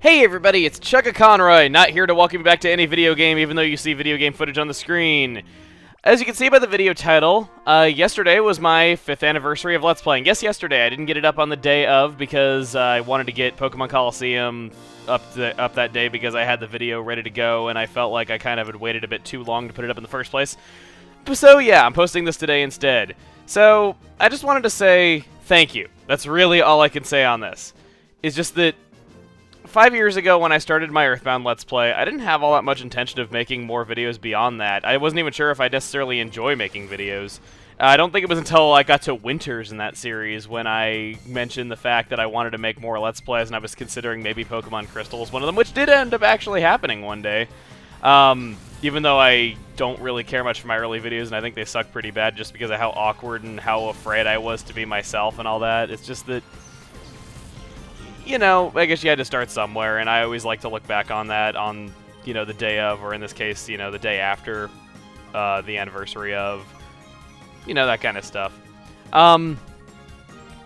Hey everybody, it's Chuggaaconroy, not here to welcome you back to any video game even though you see video game footage on the screen. As you can see by the video title, uh, yesterday was my 5th anniversary of Let's Playing. Yes, yesterday. I didn't get it up on the day of because uh, I wanted to get Pokemon Colosseum up, the, up that day because I had the video ready to go and I felt like I kind of had waited a bit too long to put it up in the first place. So yeah, I'm posting this today instead. So, I just wanted to say thank you. That's really all I can say on this. It's just that five years ago when I started my Earthbound Let's Play, I didn't have all that much intention of making more videos beyond that. I wasn't even sure if I necessarily enjoy making videos. Uh, I don't think it was until I got to Winters in that series when I mentioned the fact that I wanted to make more Let's Plays and I was considering maybe Pokemon Crystal was one of them, which did end up actually happening one day. Um, even though I don't really care much for my early videos and I think they suck pretty bad just because of how awkward and how afraid I was to be myself and all that. It's just that you know, I guess you had to start somewhere, and I always like to look back on that on, you know, the day of, or in this case, you know, the day after uh, the anniversary of, you know, that kind of stuff. Um,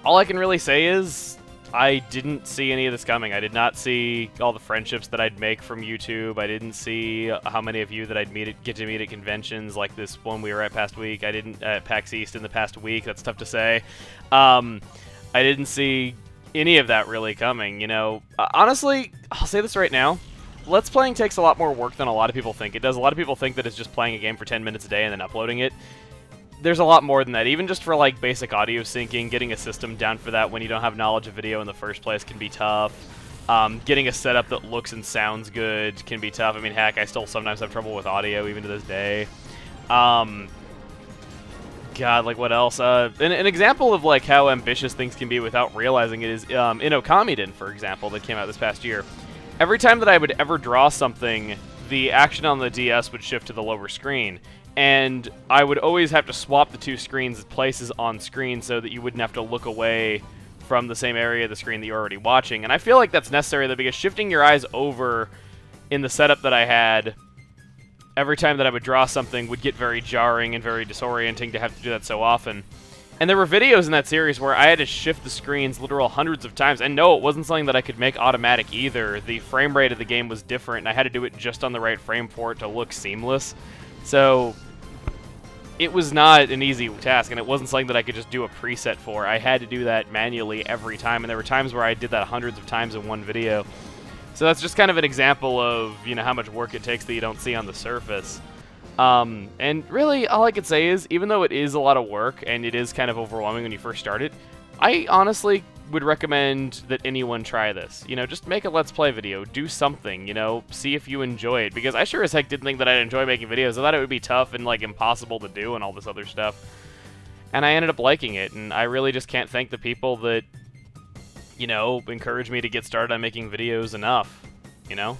all I can really say is I didn't see any of this coming. I did not see all the friendships that I'd make from YouTube. I didn't see how many of you that I'd meet at, get to meet at conventions like this one we were at past week. I didn't at PAX East in the past week. That's tough to say. Um, I didn't see any of that really coming, you know. Uh, honestly, I'll say this right now. Let's Playing takes a lot more work than a lot of people think it does. A lot of people think that it's just playing a game for 10 minutes a day and then uploading it. There's a lot more than that. Even just for like basic audio syncing, getting a system down for that when you don't have knowledge of video in the first place can be tough. Um, getting a setup that looks and sounds good can be tough. I mean, heck, I still sometimes have trouble with audio even to this day. Um, God, like what else? Uh, an, an, example of like how ambitious things can be without realizing it is um, in Okamiden, for example, that came out this past year. Every time that I would ever draw something, the action on the DS would shift to the lower screen, and I would always have to swap the two screens places on screen so that you wouldn't have to look away from the same area of the screen that you're already watching. And I feel like that's necessary though because shifting your eyes over in the setup that I had every time that I would draw something would get very jarring and very disorienting to have to do that so often. And there were videos in that series where I had to shift the screens literal hundreds of times. And no, it wasn't something that I could make automatic either. The frame rate of the game was different, and I had to do it just on the right frame for it to look seamless. So it was not an easy task, and it wasn't something that I could just do a preset for. I had to do that manually every time, and there were times where I did that hundreds of times in one video. So that's just kind of an example of, you know, how much work it takes that you don't see on the surface. Um, and really, all I could say is, even though it is a lot of work and it is kind of overwhelming when you first start it, I honestly would recommend that anyone try this. You know, just make a Let's Play video, do something, you know, see if you enjoy it. Because I sure as heck didn't think that I'd enjoy making videos. I thought it would be tough and, like, impossible to do and all this other stuff. And I ended up liking it, and I really just can't thank the people that you know, encourage me to get started on making videos enough, you know?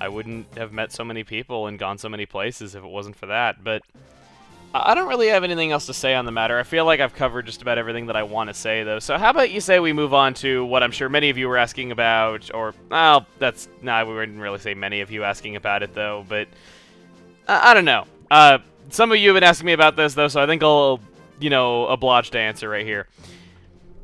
I wouldn't have met so many people and gone so many places if it wasn't for that, but I don't really have anything else to say on the matter. I feel like I've covered just about everything that I want to say, though. So how about you say we move on to what I'm sure many of you were asking about, or, well, that's, nah, we didn't really say many of you asking about it, though, but I don't know. Uh, some of you have been asking me about this, though, so I think I'll, you know, oblige to answer right here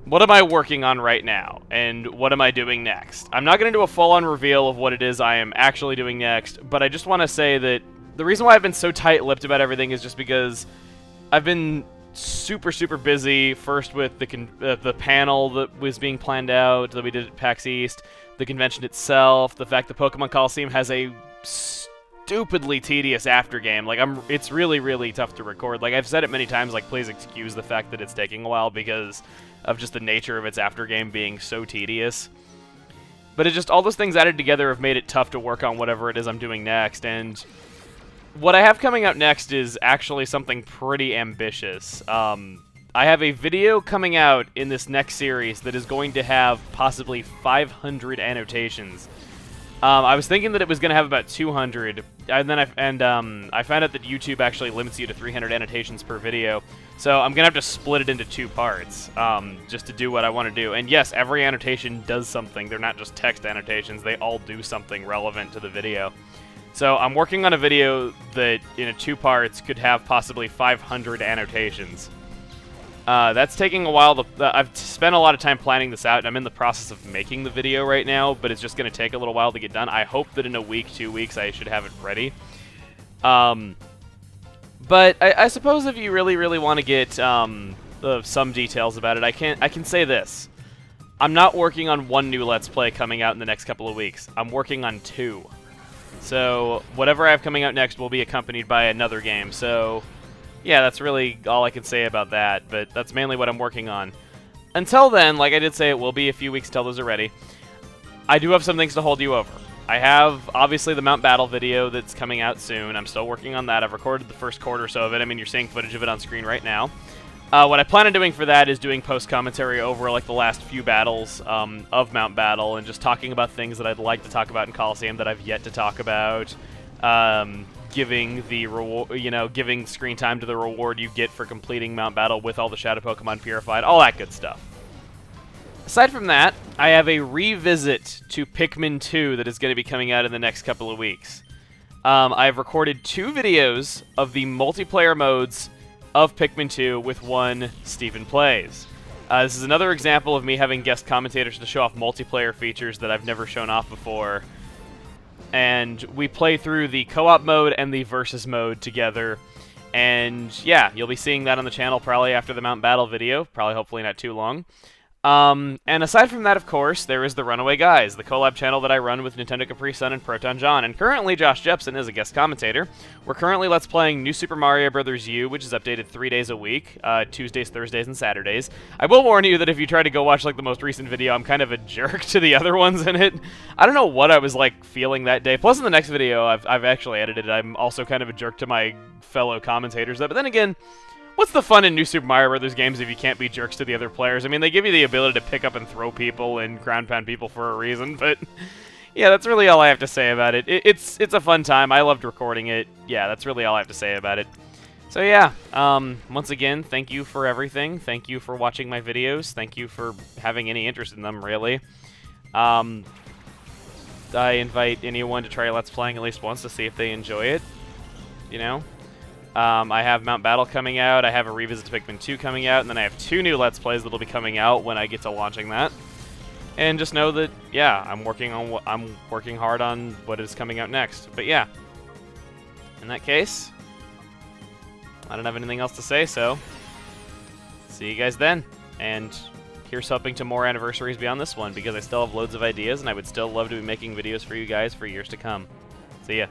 what am I working on right now, and what am I doing next? I'm not going to do a full-on reveal of what it is I am actually doing next, but I just want to say that the reason why I've been so tight-lipped about everything is just because I've been super, super busy, first with the, uh, the panel that was being planned out that we did at PAX East, the convention itself, the fact the Pokemon Colosseum has a stupidly tedious after game. Like I'm it's really really tough to record. Like I've said it many times like please excuse the fact that it's taking a while because of just the nature of its after game being so tedious. But it just all those things added together have made it tough to work on whatever it is I'm doing next and what I have coming out next is actually something pretty ambitious. Um, I have a video coming out in this next series that is going to have possibly 500 annotations. Um, I was thinking that it was going to have about 200, and then I and um, I found out that YouTube actually limits you to 300 annotations per video. So I'm gonna have to split it into two parts, um, just to do what I want to do. And yes, every annotation does something. They're not just text annotations. They all do something relevant to the video. So I'm working on a video that, in a two parts, could have possibly 500 annotations. Uh, that's taking a while. To, uh, I've spent a lot of time planning this out, and I'm in the process of making the video right now, but it's just going to take a little while to get done. I hope that in a week, two weeks, I should have it ready. Um, but I, I suppose if you really, really want to get um, uh, some details about it, I can I can say this. I'm not working on one new Let's Play coming out in the next couple of weeks. I'm working on two. So whatever I have coming out next will be accompanied by another game. So yeah, that's really all I can say about that, but that's mainly what I'm working on. Until then, like I did say, it will be a few weeks till those are ready. I do have some things to hold you over. I have, obviously, the Mount Battle video that's coming out soon. I'm still working on that. I've recorded the first quarter or so of it. I mean, you're seeing footage of it on screen right now. Uh, what I plan on doing for that is doing post-commentary over, like, the last few battles um, of Mount Battle and just talking about things that I'd like to talk about in Colosseum that I've yet to talk about. Um, giving the reward, you know, giving screen time to the reward you get for completing Mount Battle with all the Shadow Pokemon purified, all that good stuff. Aside from that, I have a revisit to Pikmin 2 that is going to be coming out in the next couple of weeks. Um, I've recorded two videos of the multiplayer modes of Pikmin 2 with one Stephen Plays. Uh, this is another example of me having guest commentators to show off multiplayer features that I've never shown off before. And we play through the co-op mode and the versus mode together. And yeah, you'll be seeing that on the channel probably after the Mount Battle video, probably hopefully not too long. Um, and aside from that, of course, there is the Runaway Guys, the collab channel that I run with Nintendo Capri Sun and ProtonJon, and currently Josh Jepson is a guest commentator. We're currently Let's Playing New Super Mario Bros. U, which is updated three days a week, uh, Tuesdays, Thursdays, and Saturdays. I will warn you that if you try to go watch, like, the most recent video, I'm kind of a jerk to the other ones in it. I don't know what I was, like, feeling that day. Plus, in the next video, I've, I've actually edited I'm also kind of a jerk to my fellow commentators, but then again, what's the fun in New Super Mario Brothers games if you can't be jerks to the other players? I mean, they give you the ability to pick up and throw people and ground pound people for a reason, but yeah, that's really all I have to say about it. it. It's it's a fun time. I loved recording it. Yeah, that's really all I have to say about it. So yeah, um, once again, thank you for everything. Thank you for watching my videos. Thank you for having any interest in them, really. Um, I invite anyone to try Let's Playing at least once to see if they enjoy it. You know? Um, I have Mount Battle coming out. I have a revisit to Pikmin 2 coming out, and then I have two new Let's Plays that'll be coming out when I get to launching that. And just know that, yeah, I'm working on what I'm working hard on what is coming out next. But yeah, in that case, I don't have anything else to say. So see you guys then, and here's hoping to more anniversaries beyond this one because I still have loads of ideas, and I would still love to be making videos for you guys for years to come. See ya.